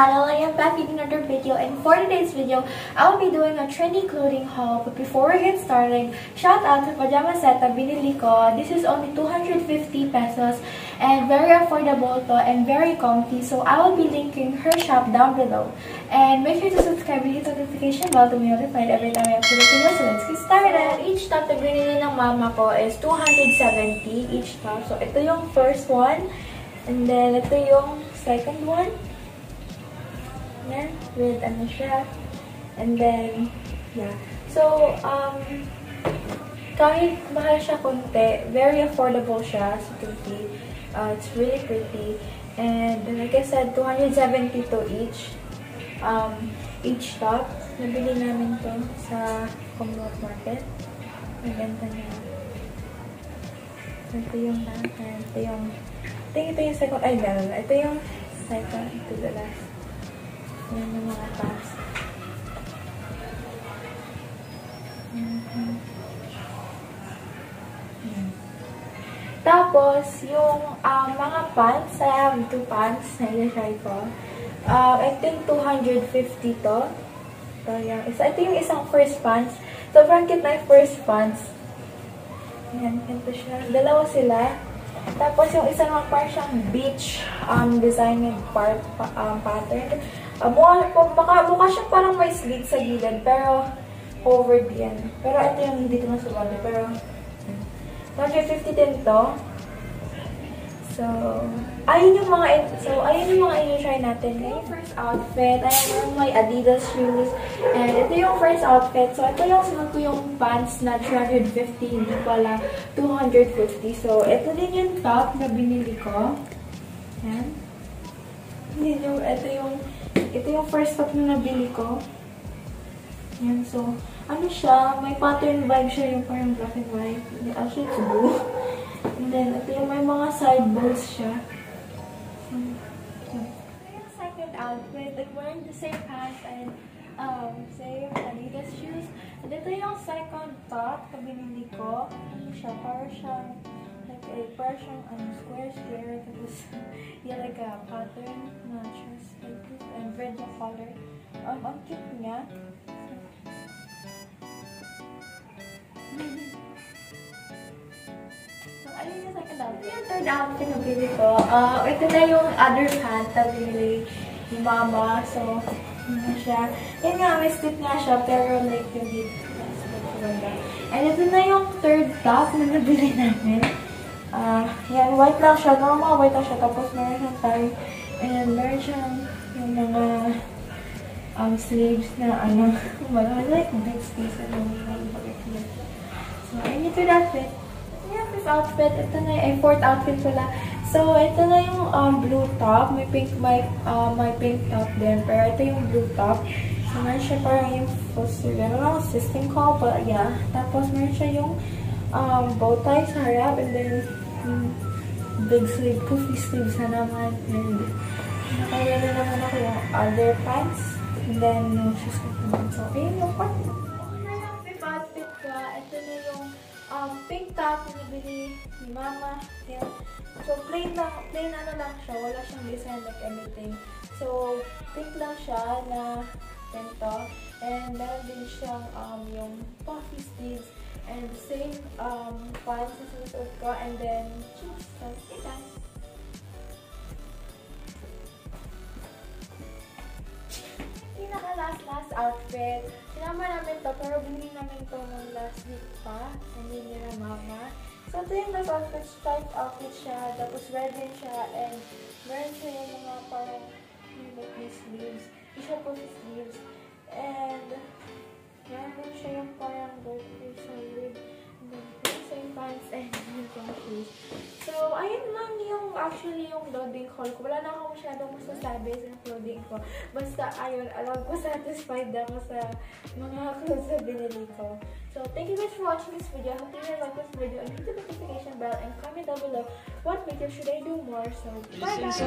channel. I am back with another video and for today's video, I will be doing a trendy clothing haul. But before we get started, shout out to pajama set na binili ko. This is only 250 pesos and very affordable to and very comfy. So I will be linking her shop down below. And make sure to subscribe and hit the notification bell to be notified every time I upload a video. So let's get started! Each top na binili ng mama ko is 270 each top. So ito yung first one. And then ito yung second one. Yan, with ano siya. And then, yeah. So, um, kahit mahal siya konti, very affordable siya, as you. Uh, it's really pretty. And like I said, 270 to each. Um, each top. Nabili namin to sa Commonwealth Market. Ang ganda niya. Ito yung natin. Ito yung ito, ito yung second, ay, no, ito yung second to the last. Yan yung mga. Mm-hmm. Tapos, yung um, mga pants, I have two pants na i-try ko. Um, ito yung 250 to. Ito, yung, isa, ito yung isang first pants. Sobrang cute na yung first pants. Yan, ito siya. Dalawa sila. Tapos yung isa naman parang siyang beach um, design with part, um, pattern. Mukha, baka, mukha siya parang may slit sa gilid, pero covered yan. Pero ito yung hindi ko nasubali, pero 150 din to. So, ayun yung mga, so, ayun yung mga i-try natin. Yung first outfit, ayan yung may Adidas shoes. And ito yung first outfit. So, ito yung sunod ko yung pants na 350, hindi pala 250. So, ito din yung top na binili ko. Ayan. Hindi yung, ito yung, ito yung first top na nabili ko. Ayan, so, ano siya, may pattern vibe siya yung parang black and white. Actually, it's blue. And then, ito yung may mga side bows siya. Hmm. Yung second outfit. Like, wearing the same pants and um, same Adidas shoes. And ito yung second top na binili ko. Ano siya? Para siyang, like, a para siyang um, square, square. Tapos, yeah, like a pattern shoes. Like this. And red yung color. Um, ang cute niya. yung third outfit na bili ko, uh, ito na yung other pants na binili ni mama. So, ano siya. Yun nga, may slip nga siya, pero like yung dito. And ito na yung third top na nabili namin. Uh, yan, white lang siya. Normal white lang siya. Tapos meron siyang tie. And meron siyang yung mga um, sleeves na ano, kumbaga, like big sleeves. Ano, so, ayun yung third outfit this outfit, ito na yung fourth outfit pala. So, ito na yung um, blue top. May pink, may, uh, may pink top din. Pero ito yung blue top. So, meron siya parang yung foster. I don't know system call, but yeah. Tapos, meron siya yung um, bow tie sa harap. And then, um, big sleeve, poofy sleeves na naman. And, nakaya na naman ako yung other pants. And then, yung shoes ko naman. So, ayun yung part. Outfit ka. Ito na yung um, pink top na nabili ni Mama. So, plain lang, plain ano lang siya. Wala siyang design like anything. So, pink lang siya na ganito. And meron din siyang um, yung puffy. And same um, na sinusuot ko. And then. So, yun lang. Pinaka-last last outfit. Sinama namin to, pero binili namin to nung last week pa. Hindi nila mama. So, ito yung last outfit. Type outfit siya. Tapos, red din siya. And, meron siya yung mga parang, yung like sleeves. Hindi siya po sleeves. And, meron shoes. So, ayun lang yung actually yung clothing haul ko. Wala na ako masyadong masasabi sa clothing ko. Basta, ayun, alam ko satisfied ako sa mga clothes na binili ko. So, thank you guys for watching this video. I hope you like this video and hit the notification bell and comment down below what video should I do more. So, bye guys!